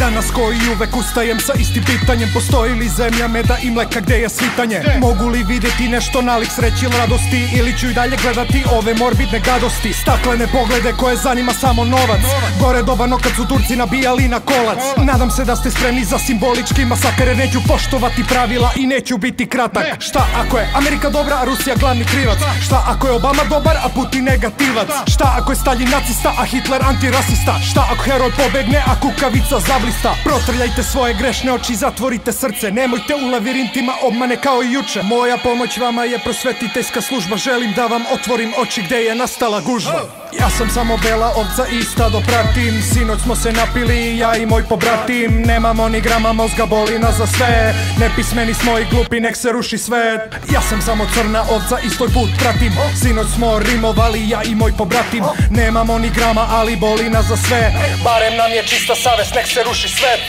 Danas koji uvek ustajem sa istim pitanjem. Postoji li zemlja meda i mleka gde je svitanje Mogu li vidjeti nešto nalik sreći ili radosti? Ili ću i dalje gledati ove morbidne gadosti? Staklene poglede koje zanima samo novac. Gore dobano kad su Turci nabijali na kolac. Nadam se da ste spremni za simbolički masakar Jer neću poštovati pravila i neću biti kratak. Šta ako je Amerika dobra, a Rusija glavni krivac? Šta? Ako je Obama dobar, a Putin negativac? Šta? Ako je Stalin nacista, a Hitler antirasista? Šta ako heroj pobegne, a kukavica zablista Protrljajte svoje grešne oči, zatvorite srce. Nemojte u lavirintima obmane kao i juče. Moja pomoć vama je prosvetiteljska služba. Želim da vam otvorim oči gdje je nastala gužva Ja sam samo bela ovca i stado pratim. Sinoć smo se napili, ja i moj pobratim. Nemamo ni grama mozga, boli nas za sve. Nepismeni smo i glupi, nek se ruši svet. Ja sam samo crna ovca i svoj put pratim. Sinoć smo rimovali, ja i moj pobratim. Nemamo ni grama, ali boli nas za sve. Barem nam je čista savest, nek se ruši svet.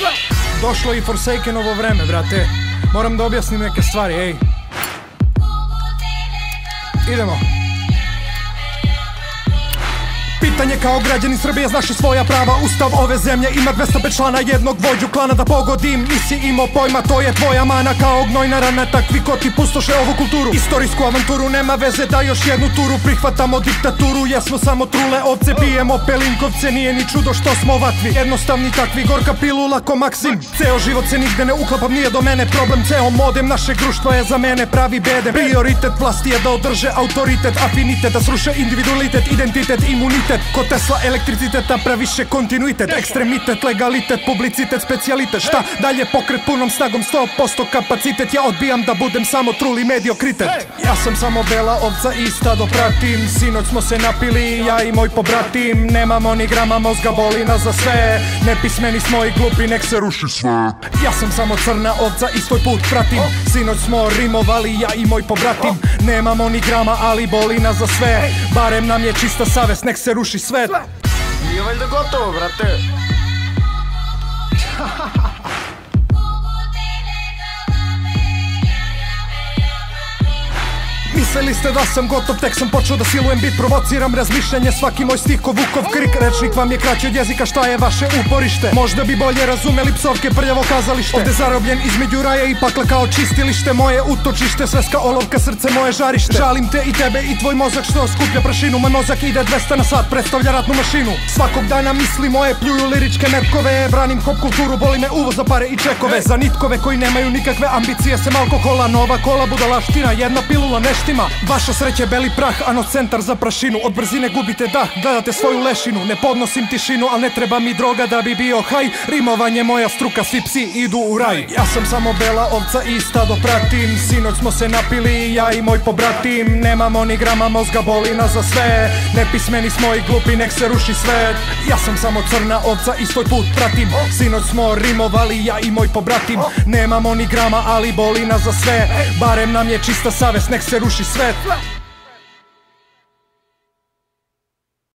Došlo i Forsakenovo vreme, brate. Moram da objasnim neke stvari, ej. Idemo Pitanje kao građani Srbije znaš li svoja prava. Ustav ove zemlje ima 205 člana jednog vođu klana da pogodim. Nisi imao pojma to je tvoja mana. Kao gnojna rana Takvi ko ti pustoše ovu kulturu. Istorijsku avanturu nema veze da još jednu turu Prihvatamo diktaturu. Jesmo samo trule ovce Pijemo pelinkovce. Nije ni čudo što smo vatvi. Jednostavni takvi gorka pilula ko maksim. Ceo život se nigde ne uklapam nije do mene problem. Ceo modem našeg društva je za mene pravi bede. Prioritet vlasti je da održe autoritet Afinitet da sruše individualitet, identitet, imunitet Ko Tesla elektricitet previše kontinuitet. Ekstremitet, legalitet, publicitet, specijalitet Šta dalje pokret punom snagom? 100% kapacitet. Ja odbijam da budem samo truli mediokritet Ja sam samo bela ovca i stado pratim. Sinoć smo se napili, ja i moj pobratim. Nemamo ni grama mozga, boli nas za sve. Nepismeni smo i glupi, nek se ruši sve Ja sam samo crna ovca i svoj put pratim. Sinoć smo rimovali, ja i moj pobratim. Nemamo ni grama, ali boli nas za sve. Barem nam je čista savest, nek se ruši svet Nije valjda gotovo, brate? Mislili ste da sam gotov, tek sam počeo da silujem bit Provociram razmišljanje, svaki moj stih ko Vukov krik. Rečnik vam je kraći od jezika, šta je vaše uporište? Možda bi bolje razumeli psovke, prljavo kazalište. Ovde zarobljen između raja i pakla kao čistilište Moje utočište, sveska olovka, srce moje žarište. Žalim te i tebe i tvoj mozak što skuplja prašinu. Moj mozak ide 200 na sat, predstavlja ratnu mašinu. Svakog dana misli moje pljuju liričke metkove. Branim hop kulturu, boli me uvo za pare i čekove. Za nitkove koji nemaju nikakve ambicije sem alkohola Nova kola, budalaština, jedna pilula neštima Vaša sreća je beli prah, ano centar za prašinu. Od brzine gubite dah, gledate svoju lešinu. Ne podnosim tišinu, al ne treba mi droga da bi bio haj. Rimovanje moja struka, svi psi idu u raj. Ja sam samo bela ovca i stado pratim. Sinoć smo se napili, ja i moj pobratim. Nemamo ni grama mozga, boli nas za sve. Nepismeni smo i glupi, nek se ruši svet. Ja sam samo crna ovca i svoj put pratim. Sinoć smo rimovali, ja i moj pobratim. Nemamo ni grama, ali boli nas za sve. Barem nam je čista savest, nek se ruši Smith.